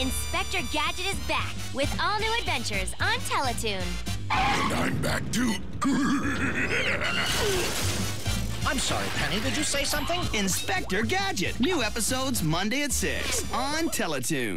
Inspector Gadget is back with all new adventures on Teletoon. And I'm back too. I'm sorry, Penny. Did you say something? Inspector Gadget. New episodes Monday at 6 on Teletoon.